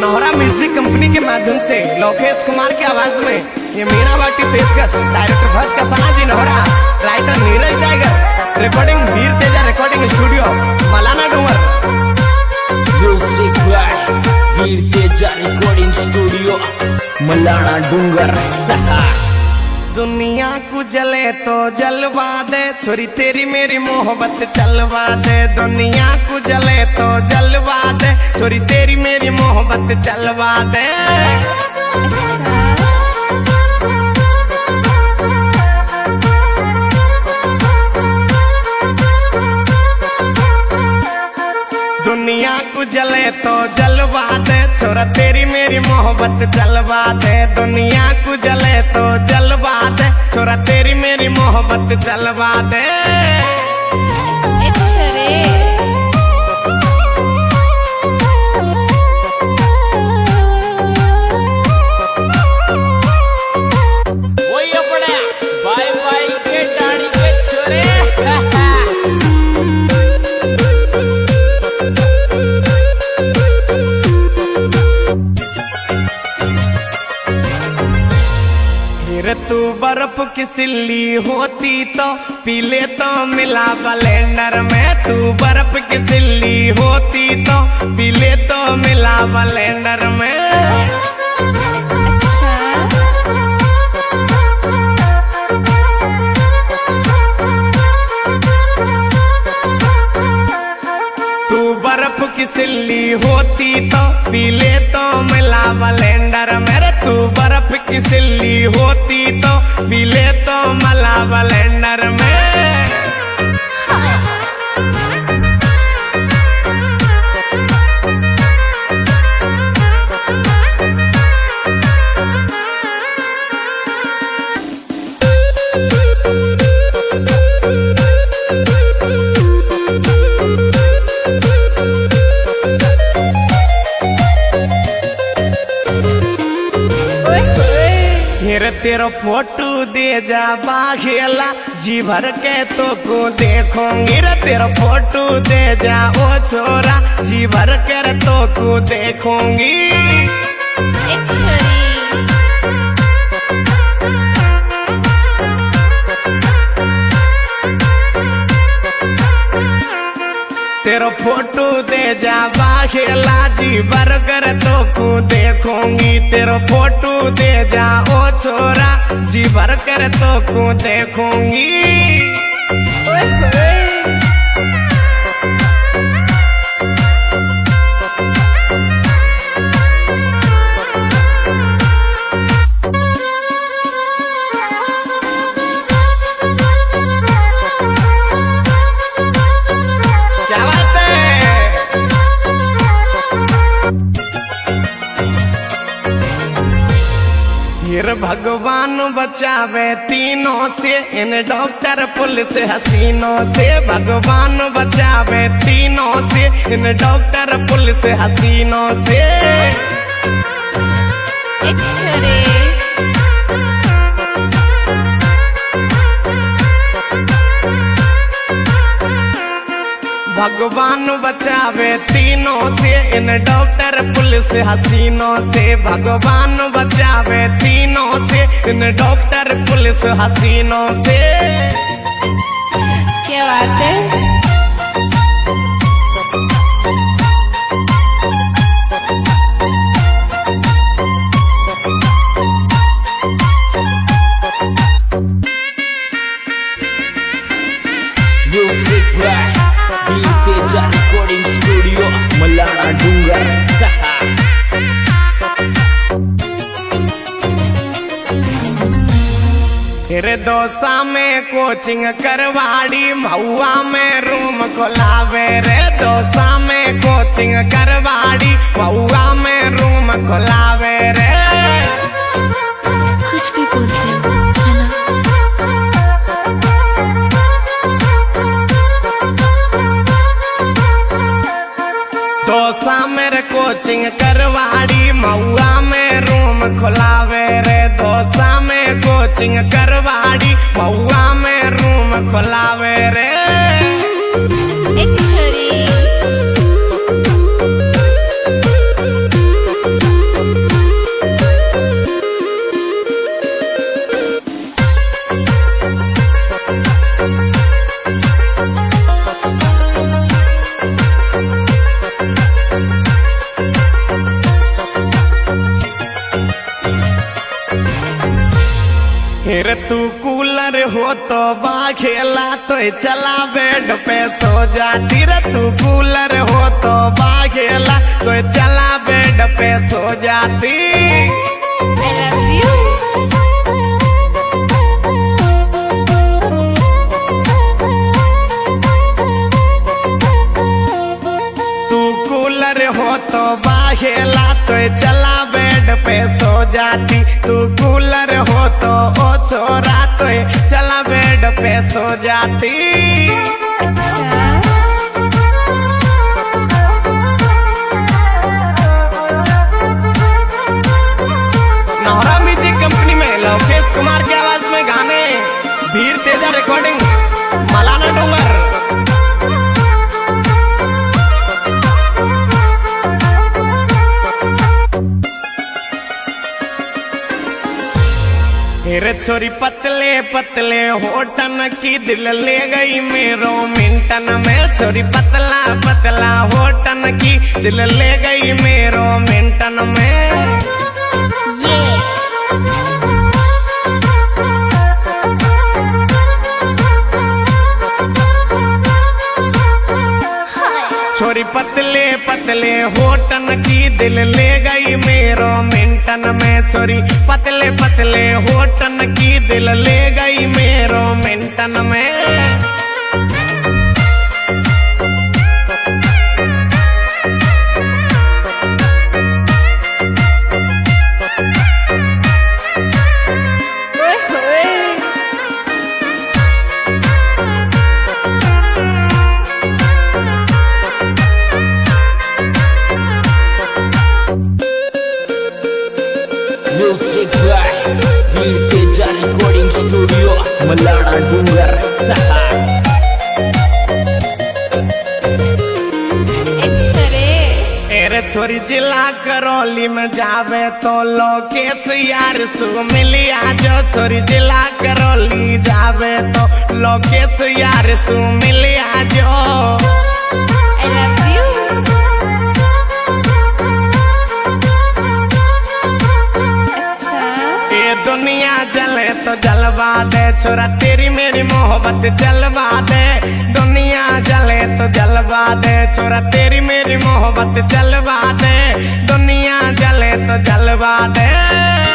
Nohra music company के माध्यम से लोकेश कुमार की आवाज़ में ये मीरा बाटी पेशकश। डायरेक्टर भरत का सना जी Nohra writer Neeraj tiger. Recording Veer Teja recording studio Malana doomer music Veer Teja recording studio Malana Dungar. दुनिया को जले तो जलवा दे। छोरी, तेरी मेरी मोहब्बत चलवा दे। दुनिया को जले तो जलवा दे। छोरी, तेरी मेरी मोहब्बत चलवा दे। दुनिया को जले तो जलवा दे। छोरा, तेरी मेरी मोहब्बत चलवा दे। दुनिया को जले तो जलवा छोरा तेरी मेरी मोहब्बत चलवा दे। फिर तू बर्फ़ की सिल्ली होती तो पीले तो मिला बलेंडर। में तू बर्फ़ की सिल्ली होती तो पीले तो मिला बलेंडर। में सिल्ली होती तो पीले तो मिला बलेंडर मेरे तू बर्फ़ की सिल्ली होती तो पीले तो मला बलेंडर में फिर तेरा फ़ोटो दे जा बाघेला जी भर के तो को देखूँगी रे। तेरा फ़ोटो दे जा ओ छोरा जी भर के तो को देखूँगी। तेरा फ़ोटो दे जा बाघेला जी भर कर तो को देखूँगी, तेरा फ़ोटो दे जा ओ छोरा। जी भर कर तो को देखूँगी। ओए ओए फिर भगवान बचावे तीनों से। इन डॉक्टर पुलिस हसीनों से। भगवान बचावे तीनों से। इन डॉक्टर पुलिस हसीनों से। भगवान बचावे। तीनों से इन डॉक्टर, पुलिस हसीनों से भगवान बचावे। तीनों से इन डॉक्टर, पुलिस हसीनों से। क्या बात है? फिर दोसा में कोचिंग करवाड़ी महुआ में रूम खोलावे रे। दोसा में कोचिंग करवाड़ी महुआ में रूम खोलावे रे। कुछ भी बोलते दोसा मेरे कोचिंग करवाड़ी महुआ में रूम खोलावे कोचिंग करवाड़ी पौआ में रूम खोलावे रे। अच्छा फिर तू कूलर हो तो बाखेला तो चला बेड पे सो जाती रे तू कूलर हो तो बाखेला तो चला बेड पे सो जाती I love you. तू कूलर हो तो बाहेला तो चला बेड पे सो जाती तू तो चला बेड पे सो जाती। छोरी पतले पतले होटन की दिल ले गई मेरो मिंटन में। छोरी पतला पतला होटन की दिल ले गई मेरो मिंटन में। छोरी पतले पतले होटन की दिल ले गई मेरो मिंटन में। छोरी पतले पतले होटन की दिल ले गई मेरो में मलाना डूंगर। अच्छा तेरे छोरी जिला करौली में जावे तो लोकेश यार सु मिलिया जो छोरी जिला करौली जावे तो लोकेश यार सु मिलिया जो। तो जलवा दे, छोरा तेरी मेरी मोहब्बत जलवा दे। दुनिया जले तो जलवा दे, छोरा तेरी मेरी मोहब्बत जलवा दे। दुनिया जले तो जलवा दे।